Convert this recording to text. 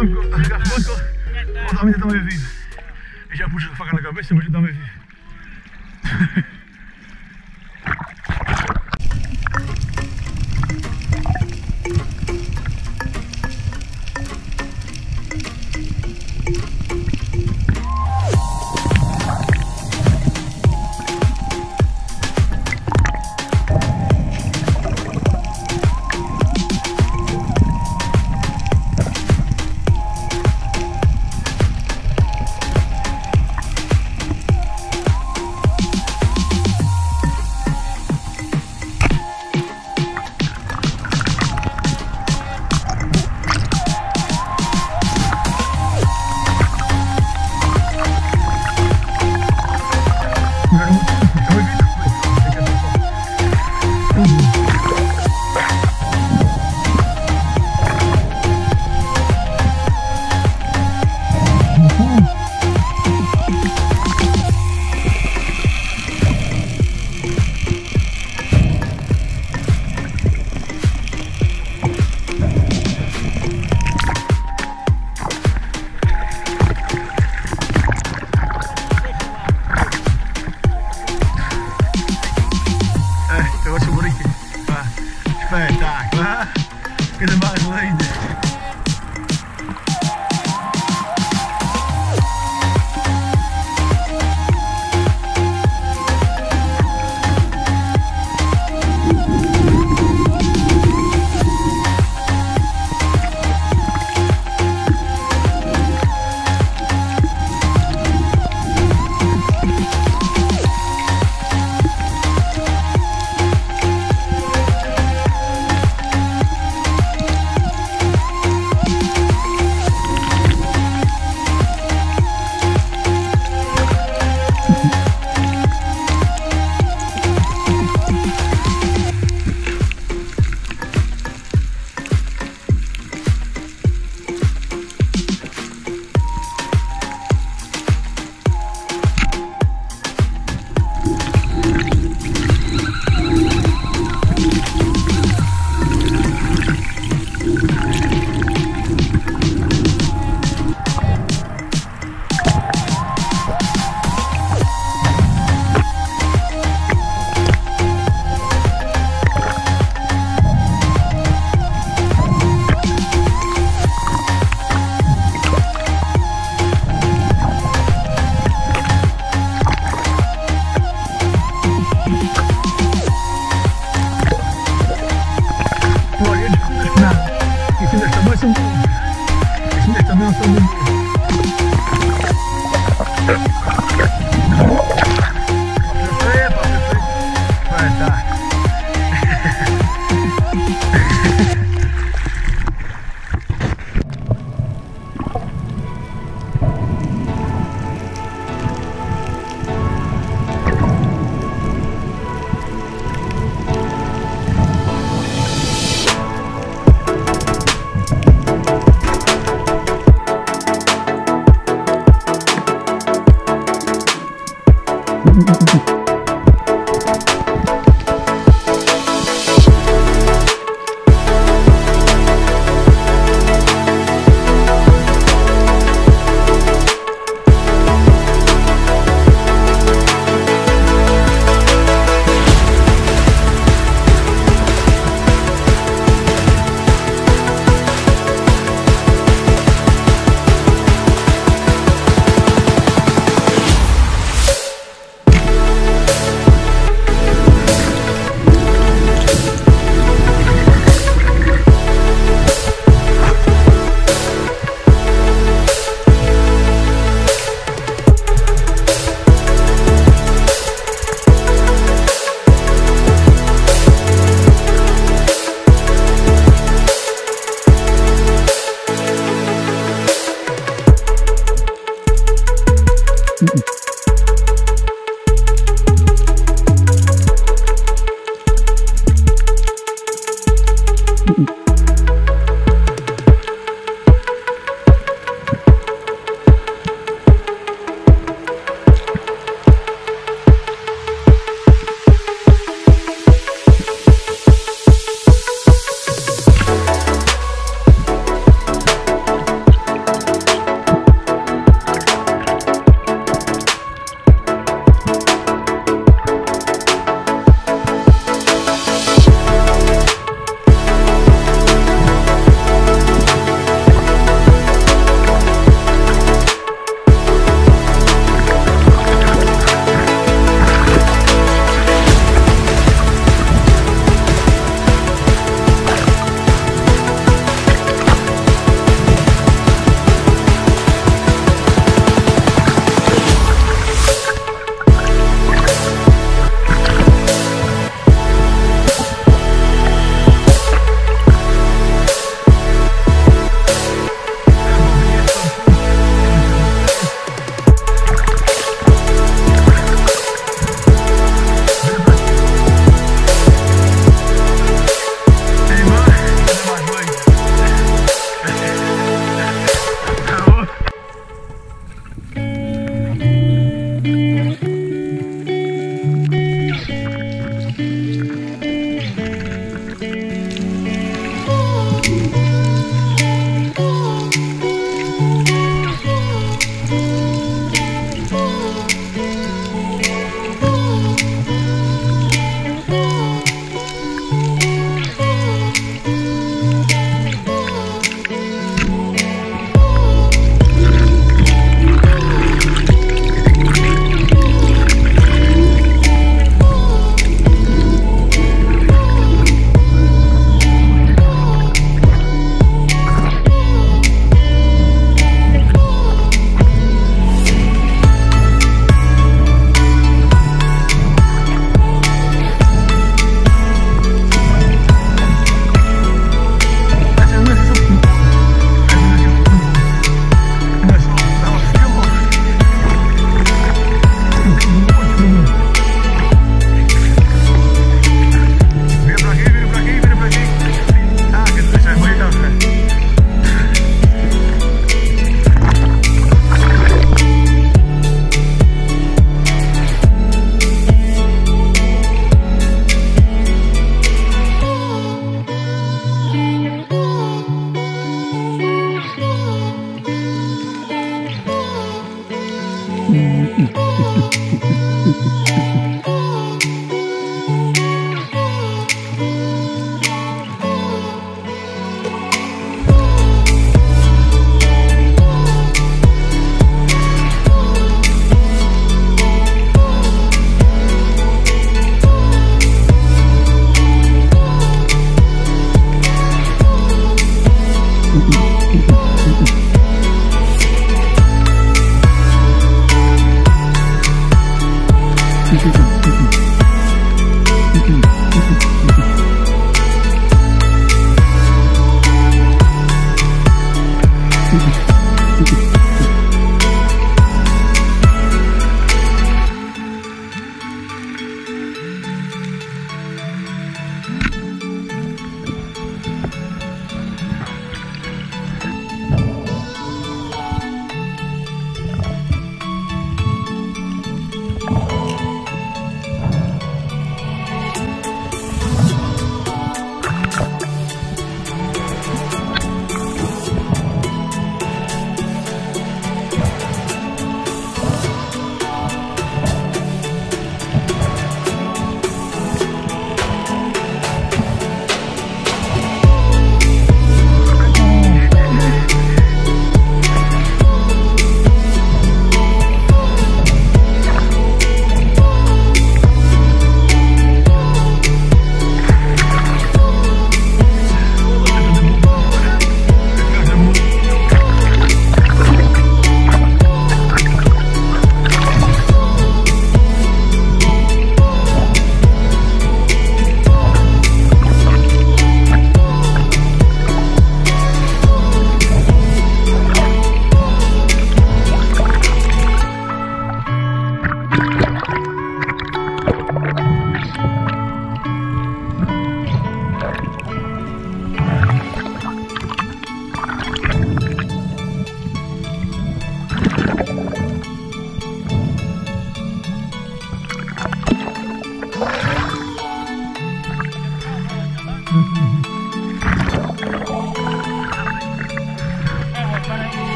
Manko, tak Manko, on tam je tam je víc. Ja pušu.